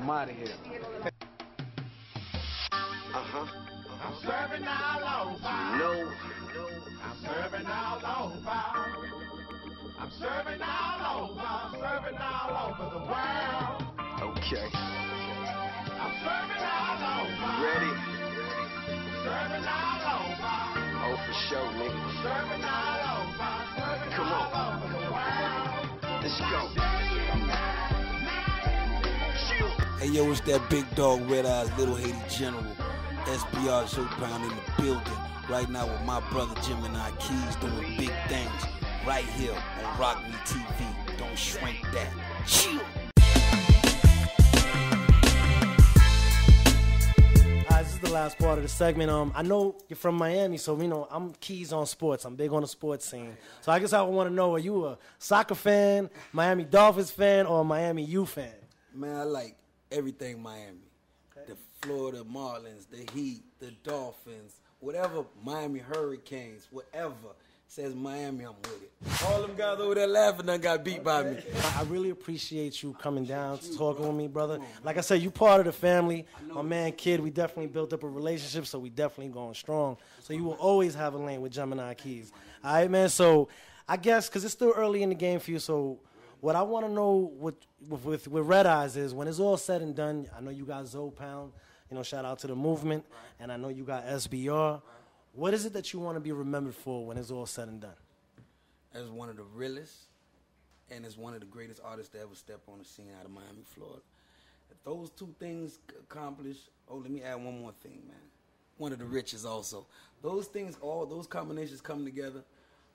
I'm out of here. Uh-huh. I'm serving all over. No. I'm serving all over. I'm serving all over. Serving all over the world. Okay. I'm serving all over. Ready? Serving all over. Oh, for sure, nigga. Serving all over. Serving Come on. over the world. Let's go. Hey yo, it's that big dog, Redd Eyezz, little Haiti general. SBR Zoe Pound in the building. Right now with my brother Gemini Keez doing big things. Right here on Rock Me TV. Don't shrink that. Chill. This is the last part of the segment. Um, I know you're from Miami, so you know I'm keys on sports. I'm big on the sports scene. So I guess I want to know: Are you a soccer fan, Miami Dolphins fan, or a Miami U fan? Man, I like everything Miami. The Florida Marlins, the Heat, the Dolphins, whatever Miami Hurricanes, whatever says Miami, I'm with it. All them guys over there laughing done got beat by me. I really appreciate you coming down, to talking with me, brother. Like I said, you part of the family. My man, kid, we definitely built up a relationship, so we definitely going strong. So you will always have a lane with Gemini Keez. All right, man. So I guess because it's still early in the game for you, so what I want to know with, with with with Redd Eyezz is when it's all said and done. I know you got Zoe Pound. You know, shout out to the movement, and I know you got SBR. What is it that you want to be remembered for when it's all said and done? as one of the realest and as one of the greatest artists to ever step on the scene out of Miami, Florida. If those two things c- accomplish, oh, let me add one more thing, man. One of the richest also. Those things, all those combinations come together,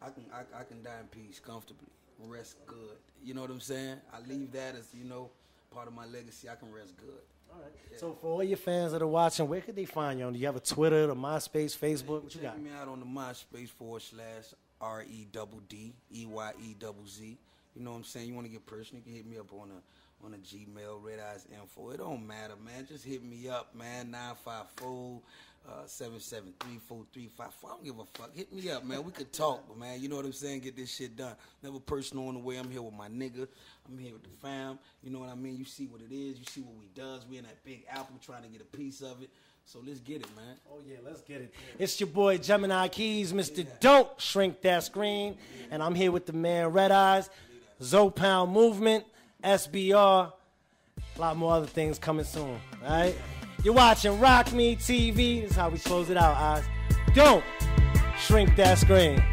I can I, I can die in peace comfortably, rest good. You know what I'm saying? I leave that as you know part of my legacy. I can rest good. All right. So for all your fans that are watching, where could they find you? Do you have a Twitter, the MySpace, Facebook? What you got? Check me out on the MySpace forward slash R E double D E Y E double Z. You know what I'm saying? You want to get personal? You can hit me up on a on a Gmail, Redd Eyezz Info. It don't matter, man. Just hit me up, man. Nine five four. Uh, seven seven three four three five four. I don't give a fuck. Hit me up, man. We could talk, but man, you know what I'm saying. Get this shit done. Never personal on the way. I'm here with my nigga. I'm here with the fam. You know what I mean. You see what it is. You see what we does. We in that big apple trying to get a piece of it. So let's get it, man. Oh yeah, let's get it. It's your boy Gemini Keez, Mr. Don't Shrink That Screen, and I'm here with the man Redd Eyezz, Zopound Movement, SBR, a lot more other things coming soon. All right, you're watching Rock Me TV. This is how we close it out, eyes. Don't shrink that screen.